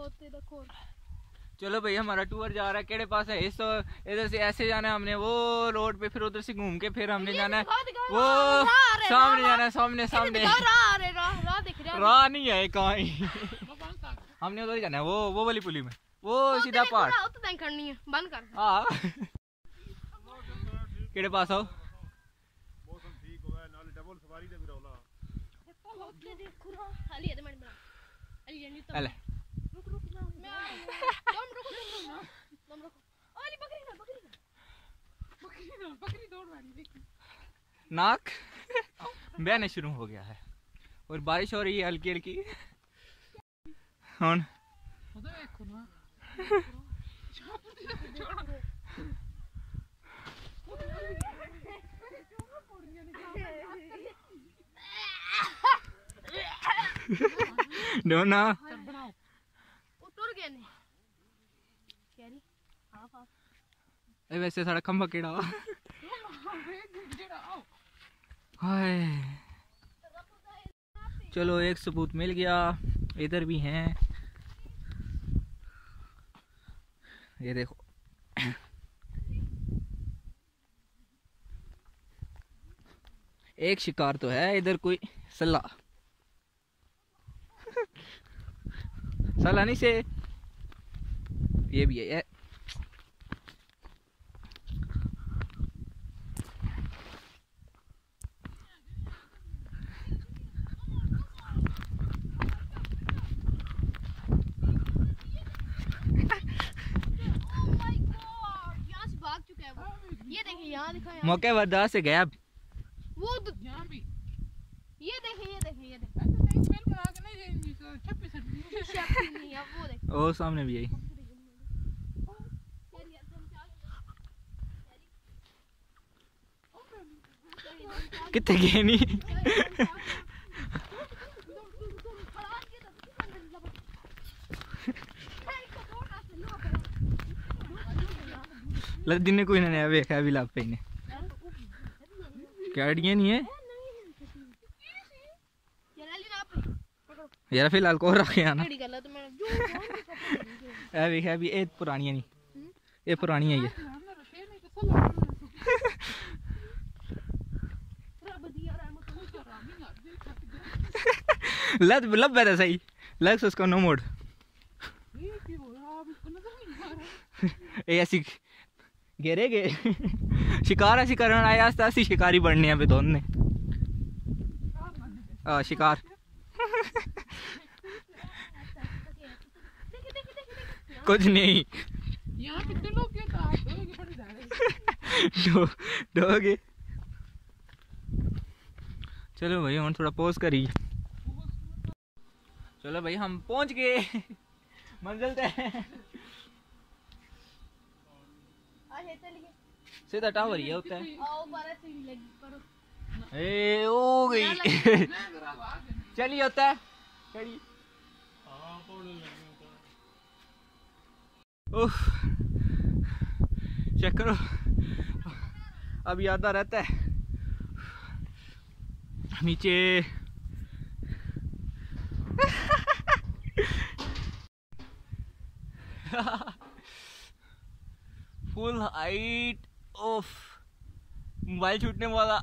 होते देखो चलो भाई हमारा टूर जा रहा है केड़े पास है इस इधर से ऐसे जाना है हमने वो रोड पे फिर उधर से घूम के फिर हमने जाना है दिखाओ, दिखाओ, वो राह, राह, राह, सामने राह, जाना है सामने सामने दिखाओ, राह आ रहे राह राह दिख रहा है राह नहीं है कहाँ ही हमने उधर ही जाना है वो वो वाली पुली में वो सीधा पहाड़ तो नहीं करनी है बंद कर हाँ केड़े पास आओ ਮੌਸਮ ਠੀਕ ਹੋਇਆ ਨਾਲ ਡਬਲ ਸਵਾਰੀ ਦਾ ना मैं तुम रुको तुम रुको तुम रुको अली बकरी ना बकरी ना बकरी ना बकरी दौड़ वाली देखी नाक बहने शुरू हो गया है और बारिश हो रही है हल्की हल्की ਹੁਣ ਉਹਦਾ ਵੇਖੋ ਨਾ डोना ਚੱਲ ए वैसे सारा खंबा केड़ा हाय। चलो, एक सबूत मिल गया। इधर भी हैं। ये देखो। एक शिकार तो है, इधर कोई सलाह सलाह नहीं से। ये भी है से है वो ये देखिए यहाँ दिखा मौके बर्दाश्त से गया वो यहाँ भी ये देखिए ये देखिए ये देखिए तो है ओ सामने भी आई कितने गए नहीं लद्दी ने कोई नया वेखा भी लाभ पे कैडियाँ नहीं। है? यार, फ़िलहाल को रखे आना। ए वेखा भी ए पुरानियाँ नहीं। ये पुरानी है ये लद लब है सही। लग, उसको नो मोड। ये की गेरे गए शिकार है शिकार आए आस्ते आस्ते शिकारी बढ़ने हैं दोनों ने। शिकार। कुछ नहीं। डोगे चलो भाई हम थोड़ा पोज करी चलो भाई हम पहुँच गए। मंजिल तय। सीधा टावर ही है होता है ए हो गई। चलिए होता है चलिए उफ चेक करो। अब यादा रहता है। नीचे। फुल हाइट ऑफ़ मोबाइल छूटने वाला।